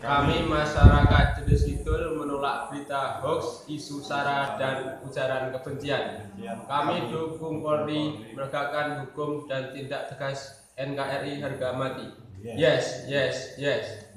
Kami masyarakat Jenis Kidul menolak berita hoax, isu sara, dan ujaran kebencian. Kami dukung Polri menegakkan hukum dan tindak tegas NKRI harga mati. Yes, yes, yes.